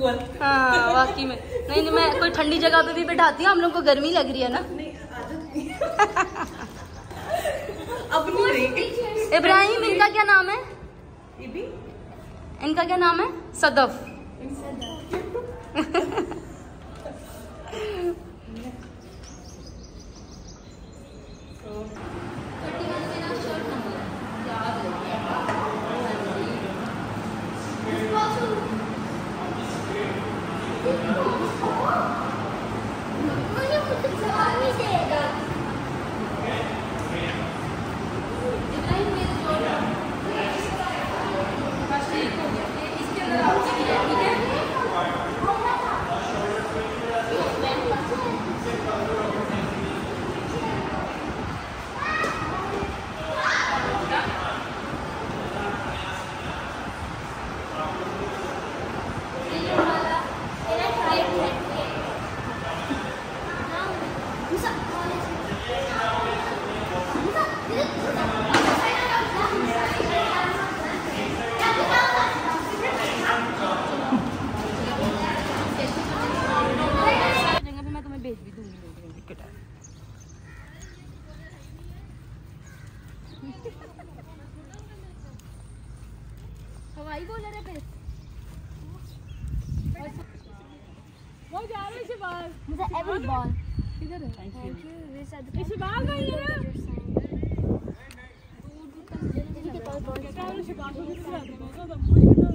हाँ वाकई में। नहीं नहीं मैं कोई ठंडी जगह पे भी बैठाती हूँ हम लोग को गर्मी लग रही है ना। अब इब्राहिम इनका क्या नाम है? इनका क्या नाम है? सदफ। जगह पे मैं तुम्हें भेज भी दूँगी टिकट है हवाई बोलर है फिर वो जा रहे हैं बाहर मुझे एवर बॉल किधर है इसे शिबाल गई है के पास बॉल ना शिबाल को किधर आते हैं तो मुझे किधर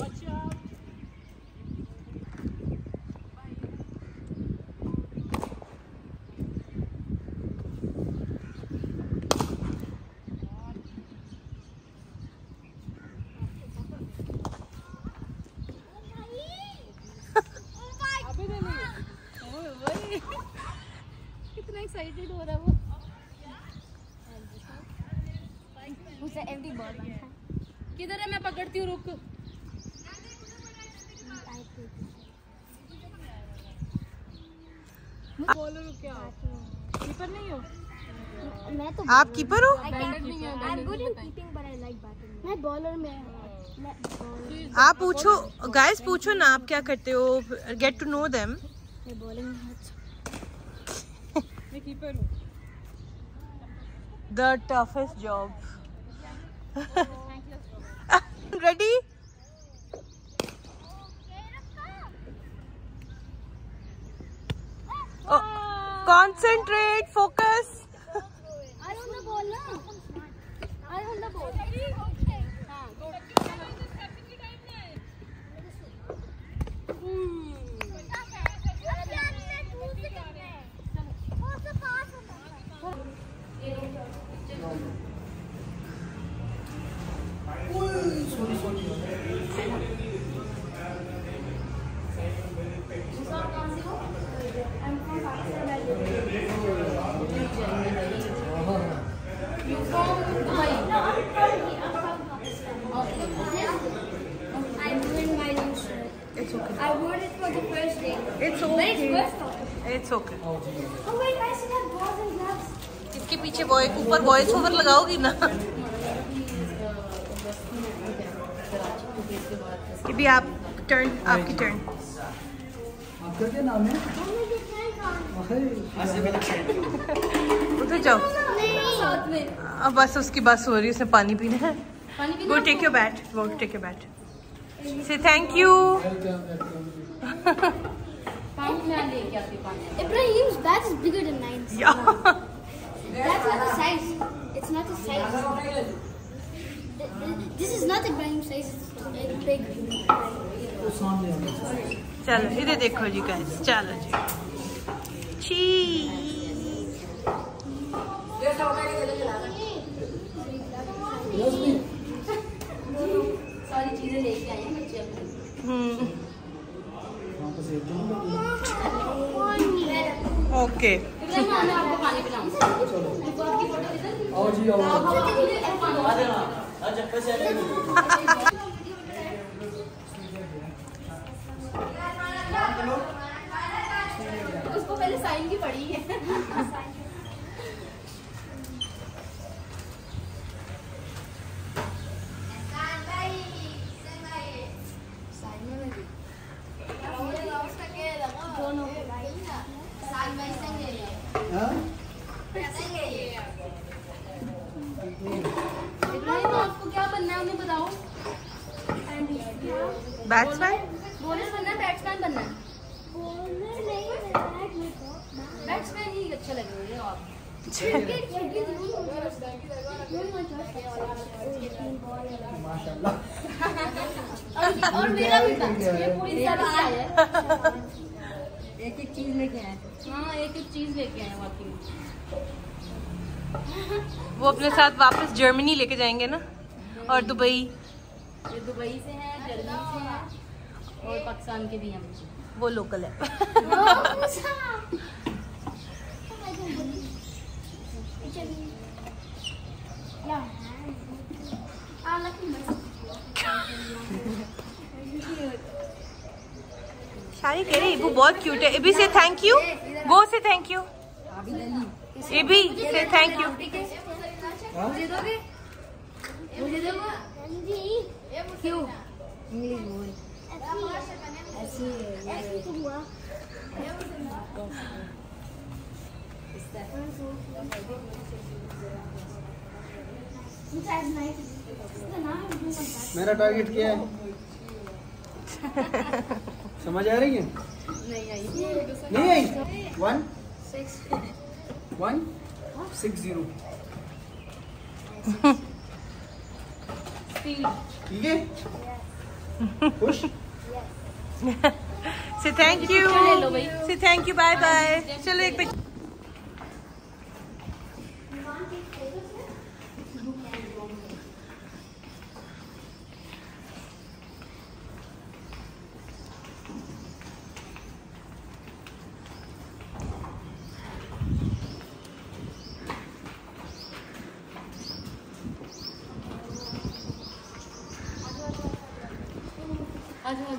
अच्छा अभी नहीं ओए ओए कितना एक्साइटेड हो रहा है वो। मुझे एवरी बॉल किधर है? मैं पकड़ती हूँ रुक। बॉलर क्या कीपर नहीं हो? मैं तो आप कीपर हो. मैं बॉलर में हूँ। आप पूछो गाइस पूछो ना आप क्या करते हो get to know them bowling में अच्छा मैं कीपर हूँ the toughest job ready concentrate focus I on the ball ना I on the ball हाँ I ruined my new shirt. it's okay I wore it for the first day. it's But it's okay worth it. it's okay Oh wait, I still have balls and gloves. इसके पीछे boy ऊपर voice over लगाओगी ना? ये भी आप turn आपकी turn आपका क्या नाम है उधर जाओ। अब बस उसकी बस हो रही है उसने पानी पीना है। पानी पीना go take your bat go take your bat say thank you Ibrahim's bat is bigger than mine. Yeah. That's not the size. It's not the size. Th- th- This is not Ibrahim's size. It's big. चलो इधर देखो जी guys चलो जी चीज़ सारी चीज़ें लेके आए हैं बच्चे अपने हम्म ओके। उसको पहले साइन की पड़ी है। आपको क्या बनना बताओ बैट्समैन बॉलर बनना है है ही। अच्छा लग रहा और मेरा भी पूरी है। हाँ। एक एक चीज़ लेके आए। हाँ एक एक चीज़ लेके आए वाकई। वो अपने साथ वापस जर्मनी लेके जाएँगे ना? और दुबई। ये दुबई से हैं जर्मनी से हैं और पाकिस्तान के भी हैं वो लोकल है। शारी कह रही वो बहुत क्यूट है। एबी से thank you go say thank you AB say thank you मुझे दोगे? मुझे दोगे? क्यों? इंग्लिश बोल। ऐसी ऐसे हुआ That's nice. मेरा टारगेट क्या है? समझ आ रही है? नहीं आई। नहीं आई? वन वन सिक्स ज़ीरो ठीक है? खुश say thank you say thank you bye bye चलो एक पिक आजो आजो आजो आजो series library don't touch anything guys हाँ हाँ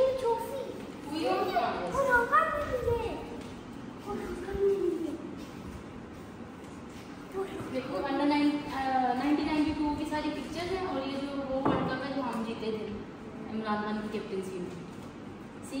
a trophy. Oh no, what is it? Oh, it's coming in देखो अंडर नाइनटीन नाइन्टी टू की सारी पिक्चर्स हैं और ये जो वो वर्ल्ड कप है जो हम जीते थे इमरान खान की कैप्टनसी में। सी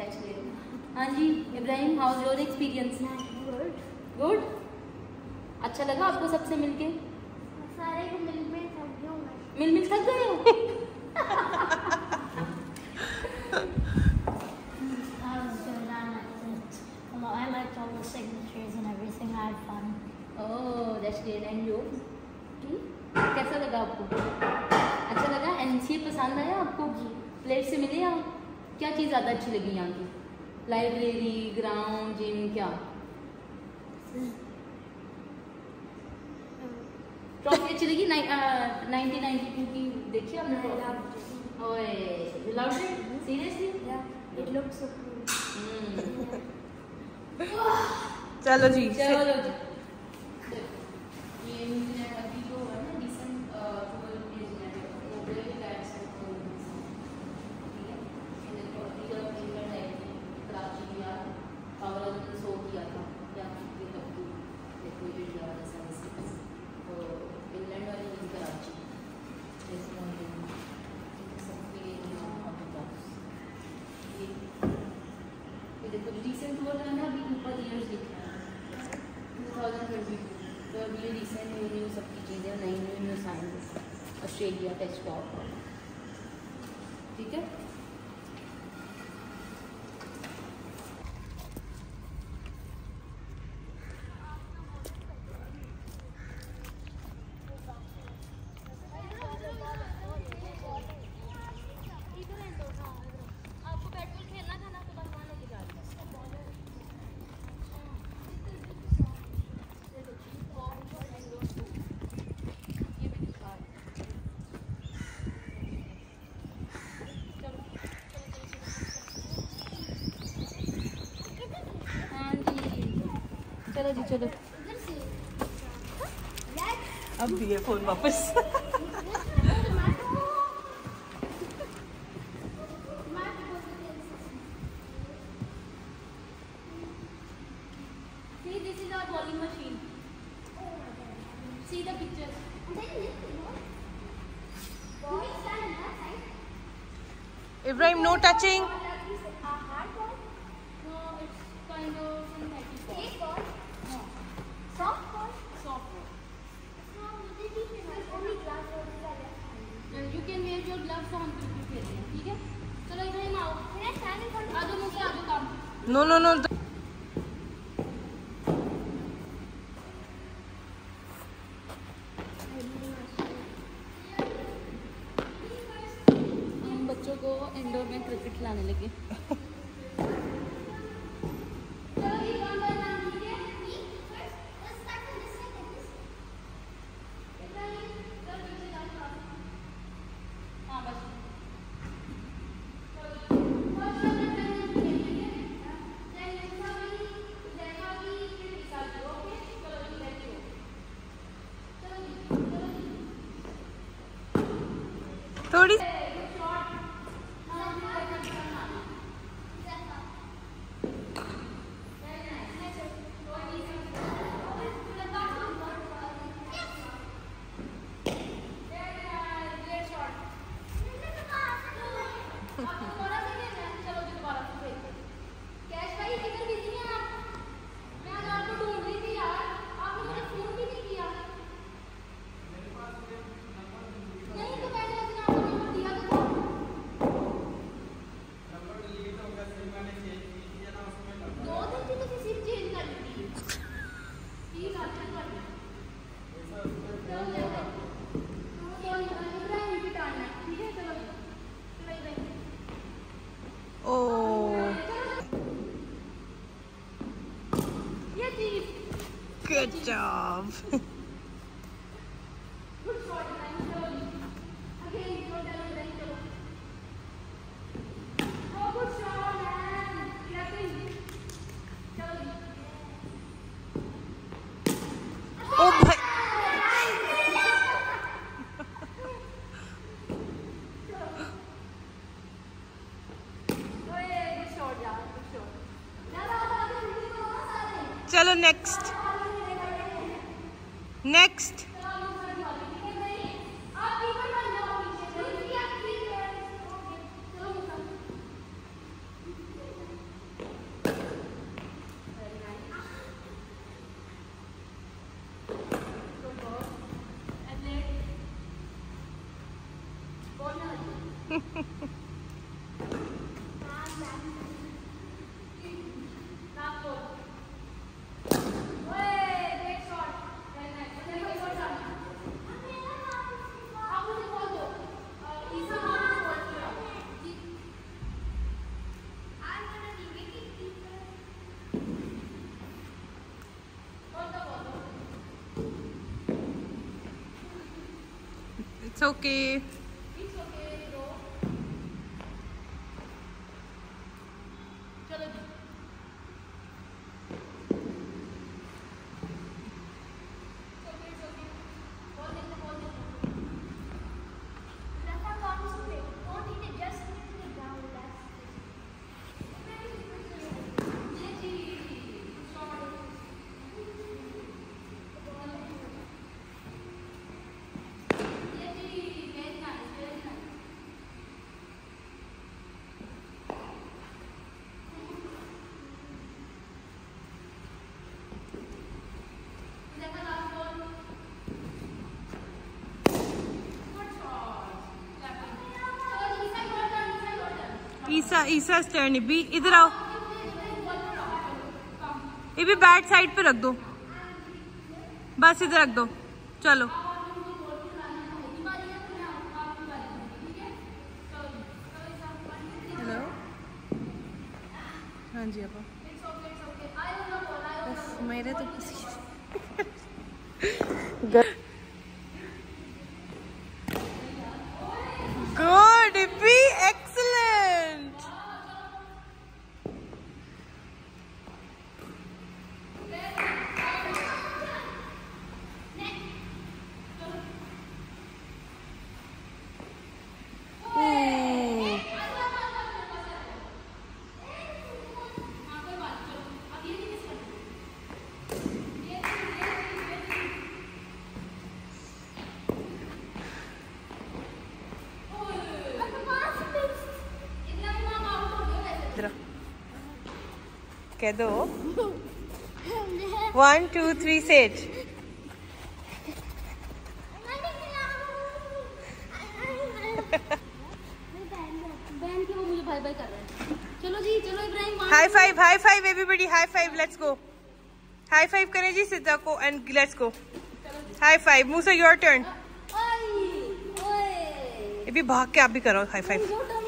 हाँ जी Ibrahim how your experience Good. Good अच्छा लगा आपको सबसे मिलके? सारे को मिल में थक गया मिल मिल थक गए हो? That was good. I liked it. Well, I liked all the signatures and everything. I had fun. Oh that's great and your कैसा लगा आपको? अच्छा लगा? एनसीए पसंद आया आपको? प्लेट से मिले आप? क्या चीज़ ज़्यादा अच्छी लगी यहाँ की? लाइब्रेरी ग्राउंड जिम क्या? ट्रॉफी अच्छी लगी? नाइनटीन नाइन्टी टू की देखी आपने ओए so cool. हम्म। चलो जी। चलो जी ये न्यूजीलैंड अभी जो है ना रिसेंट फुटबॉल न्यूजीलैंड वो वेरी बैड से ठीक है ये देखो अभी जब इंग्लैंड आई थी कराची या पावर ने सो किया था या ये तब की देखो ये इंडिया वाला सर्विस तो इंग्लैंड वाली टीम कराची जैसे हम सबके ये ये देखो रिसेंट हुआ था ना अभी ऊपर ईयर्स लिख रहा है टू थाउज़ेंड ट्वेंटी टू तो अभी ये रिसेंट की चीज़ें नई नई न्यू ऑस्ट्रेलिया का स्टॉक ठीक है आपको बैटबॉल खेलना था ना तो भगवान लेके जा चलो जी चलो अब दिए फ़ोन वापस See, this is our bowling machine. See the pictures. Ibrahim no touching No, it's kind of synthetic. No. Ball? Soft ball. You can wear your gloves on to खेलते हैं ठीक है चलो इब्राहिम आओ आ मुझसे आ काम नो नो नो हम बच्चों को इंडोर में क्रिकेट खिलाने लगे 通り哼。不说了，不说了。इट्स ओके चलो जी ईसा ईसा टर्न भी इधर आओ। ये भी बैट साइड पे रख दो। बस इधर रख दो। चलो। हेलो। हाँ जी आप मेरे तो गुड कह दो। वन टू थ्री सेट बहन के वो मुझे बाय बाय कर रहे हैं चलो जी चलो Ibrahim high five high five everybody high five let's go high five करें जी सीता को and let's go high five Musa your turn ये भी भाग के आप भी करो हाई फाइव